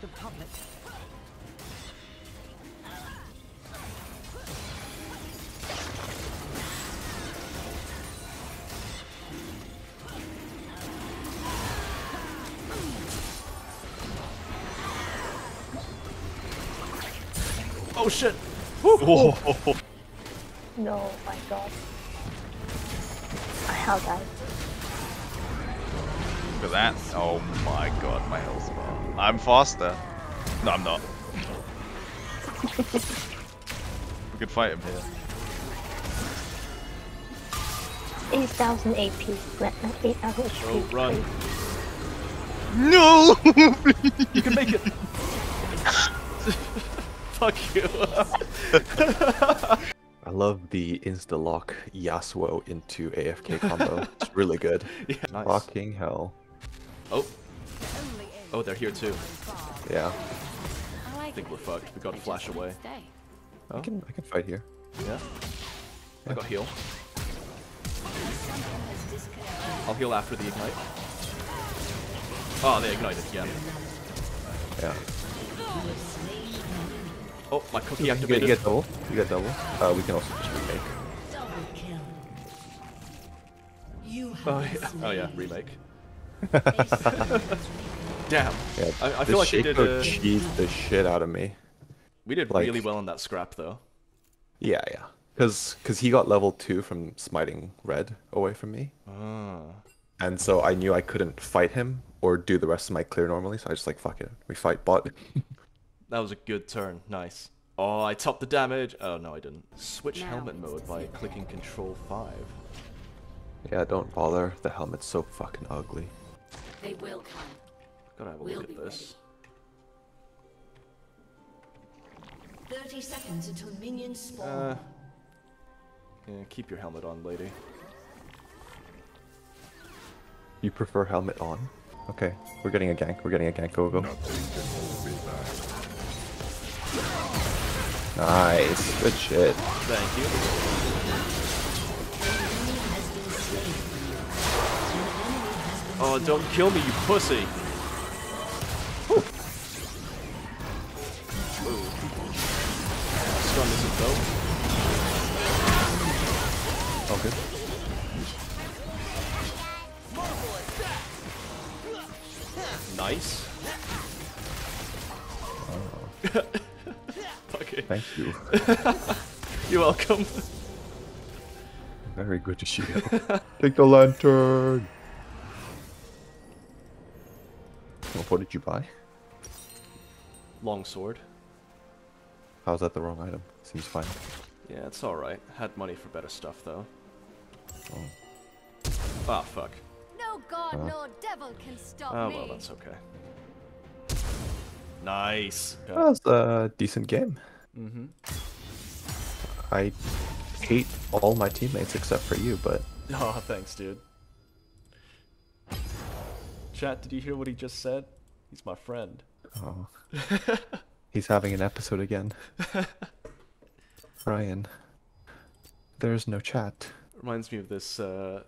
the public. Oh shit! Whoa. Oh. No, my god. I have that. Look at that. Oh my god, my health bar. I'm faster. No, I'm not. we could fight him here. 8,000 AP. Let- uh, 8,000 HP. Oh, run. No! You can make it! Fuck you. I love the insta lock Yasuo into AFK combo. it's really good. yeah, nice. Fucking hell. Oh, oh, they're here too. Yeah. I think we're fucked. We gotta flash away. I can I can fight here. Yeah. I got heal. I'll heal after the ignite. Oh, they ignited, yeah. Yeah. Oh, my cookie You get, activated. you get double. You get double. Uh, we can also just remake. Oh yeah, oh yeah, remake. Damn. Yeah. I, I this feel like we did. Shaco Uh, cheesed the shit out of me. we did like- really well on that scrap though. Yeah, yeah. Cause, cause he got level two from smiting red away from me, Ah. and so I knew I couldn't fight him or do the rest of my clear normally. So I just like fuck it. We fight bot. That was a good turn. Nice. Oh, I topped the damage. Oh no, I didn't. Switch helmet mode by clicking Control Five. yeah, don't bother. The helmet's so fucking ugly. They will come. Gotta have a We'll look at this. 30 seconds until minions spawn. Uh, yeah, keep your helmet on, lady. You prefer helmet on? Okay, we're getting a gank. We're getting a gank. Go go. Nice. Good shit. Thank you. Oh, don't kill me, you pussy! Whew. Ooh. Stun isn't though. Oh, good. Nice. okay. Thank you. You're welcome. Very good to see you. Take the lantern. Well, what did you buy? Longsword. How's that the wrong item? Seems fine. Yeah, it's alright. Had money for better stuff though. Oh. Ah, fuck. No god Uh. nor devil can stop me. Oh me. well, that's okay. Nice. That was a decent game. Mm-hmm. I hate all my teammates except for you, but Oh, thanks, dude. Chat, did you hear what he just said? He's my friend. oh, he's having an episode again. Ryan, there's no chat. Reminds me of this, uh...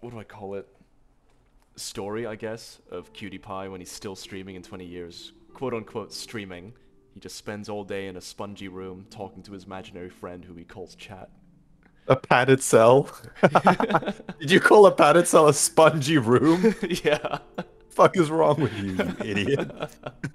What do I call it? Story, I guess, of Cutie Pie when he's still streaming in 20 years. Quote unquote streaming. He just spends all day in a spongy room talking to his imaginary friend who he calls chat. A padded cell? Did you call a padded cell a spongy room? yeah. fuck is wrong with you, you idiot?